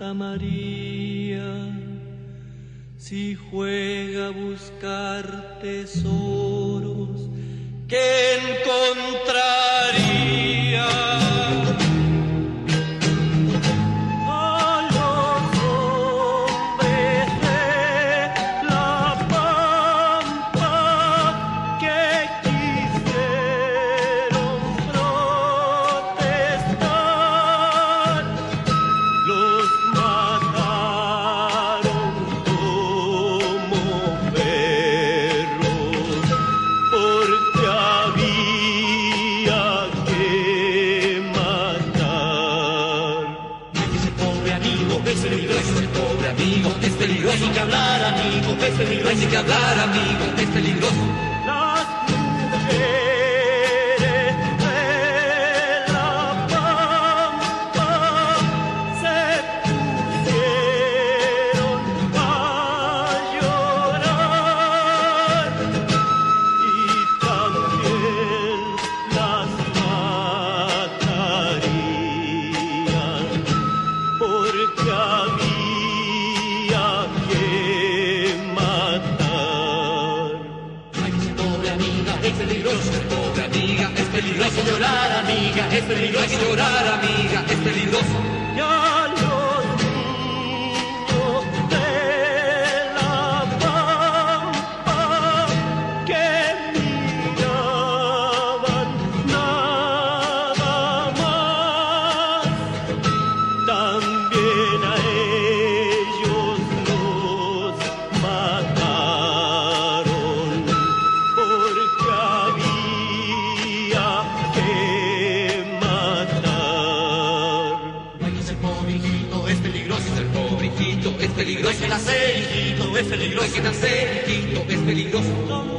María, si juega a buscar tesoros que encontraría. Hay que hablar, amigo, es. Hay que hablar, es peligroso. Es peligroso, el pobre amiga es peligroso. Llorar, amiga, es peligroso. Llorar, amiga, es peligroso. Nacer, hijito, es peligroso. Hijito, es peligroso.